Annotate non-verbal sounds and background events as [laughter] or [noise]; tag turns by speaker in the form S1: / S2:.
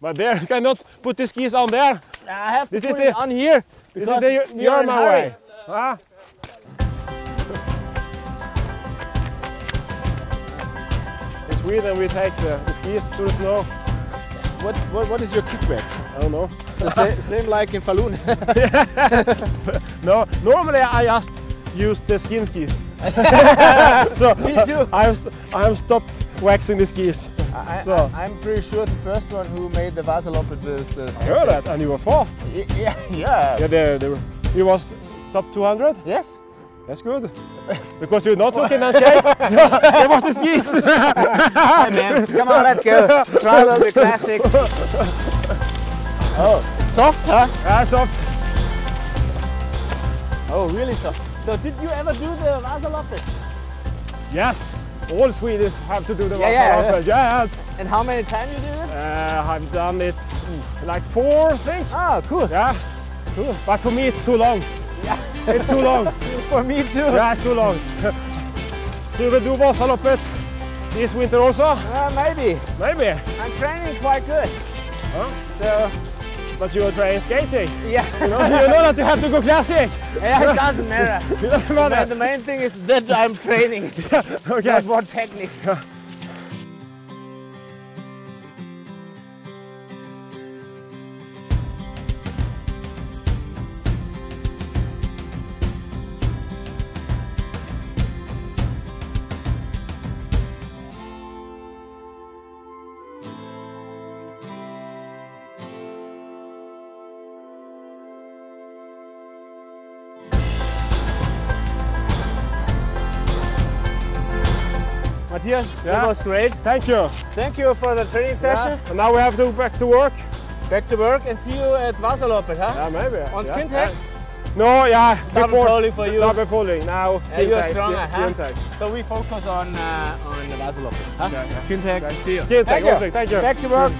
S1: But there, you cannot put the skis on there.
S2: I have to
S1: This
S2: put
S1: is
S2: it
S1: it.
S2: on here.
S1: This
S2: because
S1: is the
S2: we are in a
S1: Yarman
S2: hurry.
S1: way. Ah. In Sweden, we take the, the skis to the snow.
S3: What, what, what is your kickback?
S1: I don't know.
S3: The sa- [laughs] same like in Falun. [laughs] [laughs]
S1: No, normally I just use the skin skis. so
S3: Me too.
S1: I have, I have stopped waxing the skis.
S3: I,
S1: So-
S3: I, am pretty sure the first one who made the Vasaloppet with this. Uh,
S1: I heard that, and you were fast.
S3: Y- Yeah, [laughs] yeah.
S1: Yeah, the, the, you was top 200.
S3: Yes.
S1: That's good. [laughs] Because you're not looking in shape. [laughs] So it was the skis.
S3: Hey man, come on, let's go. Try a little bit classic. Oh, it's soft, huh?
S1: yeah, soft.
S2: Oh, really soft. So did you ever do the Vasaloppet?
S1: Yes, all Swedes have to do the
S2: Yeah, yeah.
S1: Yeah, yeah.
S2: And how many times you do it?
S1: Uh, I've done it like four things.
S2: Ah, cool.
S1: Yeah, cool. But for me, it's too long.
S2: Yeah.
S1: It's too long. [laughs]
S2: For me too.
S1: yeah, it's too long. so you will do Vasaloppet this winter also?
S2: Uh, maybe.
S1: Maybe.
S2: I'm training quite good.
S1: Huh?
S2: So,
S1: But you are trying skating.
S2: yeah.
S1: You know, you know that you have to go classic.
S2: yeah, it doesn't matter. [laughs]
S1: It doesn't
S2: But
S1: matter.
S2: the main thing is that I'm training, [laughs]
S1: Okay.
S2: not more technique. [laughs] Mathias,
S1: Yeah.
S2: that was great.
S1: Thank you.
S2: Thank you for the training session.
S1: Yeah. And now we have to go back to work.
S2: Back to work and see you at Vasaloppet, huh?
S1: Yeah, maybe.
S2: On
S1: yeah.
S2: skin tag?
S1: No, yeah.
S2: Double
S1: before,
S2: pulling for you.
S1: Double pulling. Now
S2: Yeah,
S1: skin
S2: you're
S1: tag.
S2: stronger,
S1: skin,
S2: huh?
S1: skin.
S2: So we focus on uh, on the Vasaloppet, huh?
S1: Yeah, yeah.
S2: Skin tag. See you.
S1: Skin tag.
S2: Thank you.
S1: Thank you.
S2: Back to work.